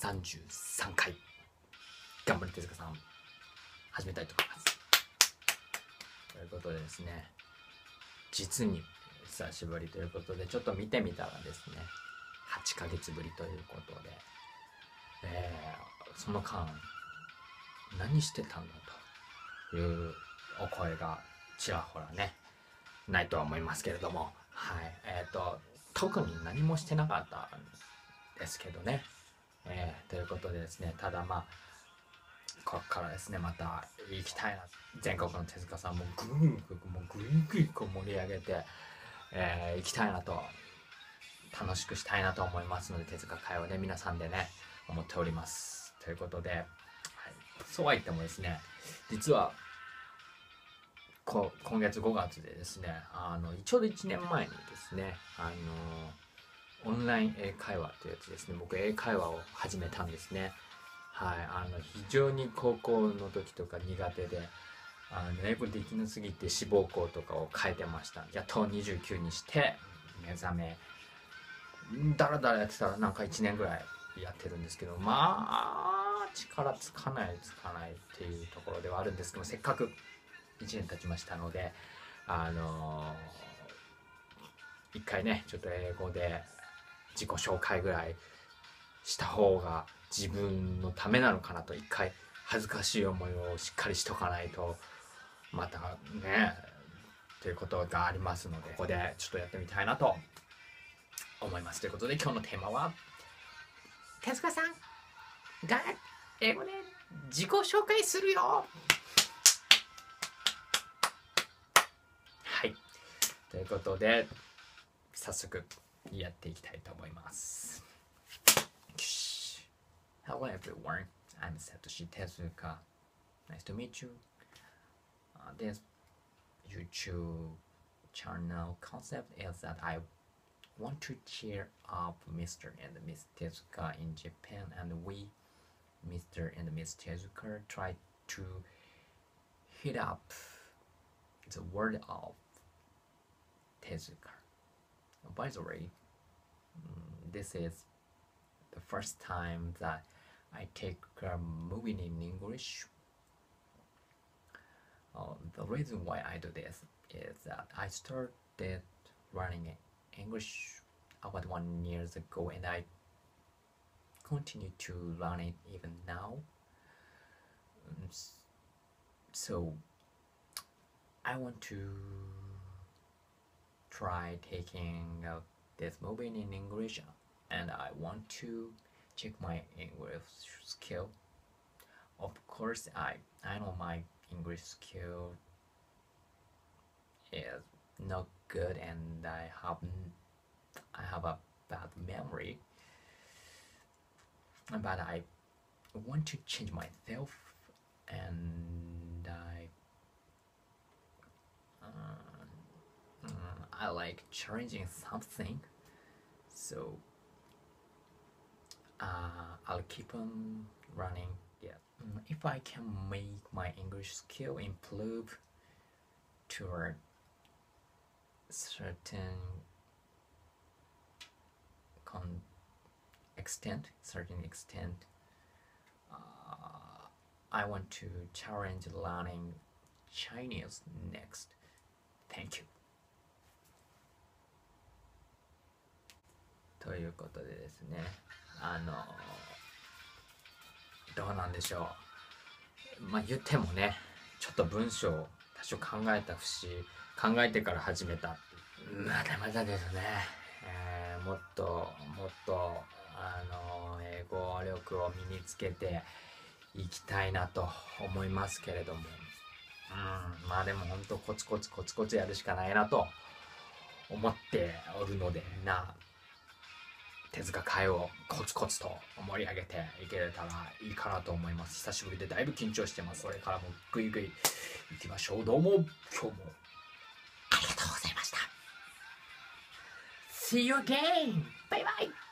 33回頑張り手塚さん。始めたいと思います。ということでですね。実に久しぶりということでちょっと見てみたらですね。8ヶ月ぶりということで、えー、その間何してたんだというお声がちらほらねないとは思いますけれども。はい。えっ、ー、と特に何もしてなかったんですけどね、えー、ということでですねただまあここからですねまた行きたいな全国の手塚さんもぐんぐんもうぐいぐいこう盛り上げて、えー、行きたいなと楽しくしたいなと思いますので手塚会をね皆さんでね思っております。ということで、はい、そうは言ってもですね実はこ今月5月でですねあのちょうど1年前にですねあのオンライン英会話というやつですね。僕英会話を始めたんですね。はい。あの非常に高校の時とか苦手であの英語できなすぎて志望校とかを変えてました。やっと29にして目覚めだらだらやってたらなんか1年ぐらいやってるんですけどまあ力つかないつかないっていうところではあるんですけどせっかく1年経ちましたのであのー、一回ねちょっと英語で自己紹介ぐらいした方が自分のためなのかなと一回恥ずかしい思いをしっかりしとかないとまたねということがありますのでここでちょっとやってみたいなと思います。ということで今日のテーマは？手塚さんが英語で自己紹介するよ。はい。ということで早速やっていきたいと思います Hello everyone I'm Satoshi Tezuka Nice to meet you uh, This YouTube channel concept is that I want to cheer up Mr. and Miss Tezuka in Japan and we, Mr. and Miss Tezuka, try to hit up the word of Tezuka. By the way, mm, this is the first time that I take a movie in English. Uh, the reason why I do this is that I started running English about one years ago and I continue to learn it even now. So I want to try taking uh, this movie in English and I want to check my English skill. Of course, I, I know my English skill is not good and I have I have a bad memory but I want to change myself and I uh, I like challenging something so uh, I'll keep on running yeah mm, if I can make my English skill improve toward certain con extent, certain extent, uh, I want to challenge learning Chinese next. Thank you. いうことでですね、あの、どうなんでしょう。まあ言ってもね、ちょっと文章を多少考えた節考えてから始めたまだまだですね、えー、もっともっとあの英語力を身につけていきたいなと思いますけれども。うんまあでも本当コツコツコツコツやるしかないなと思っておるのでな手塚会をコツコツと盛り上げていけれたらいいかなと思います。久しぶりでだいぶ緊張してます。これからもグイグイいきましょう。どうも。今日もありがとうございました。See you again! バイバイ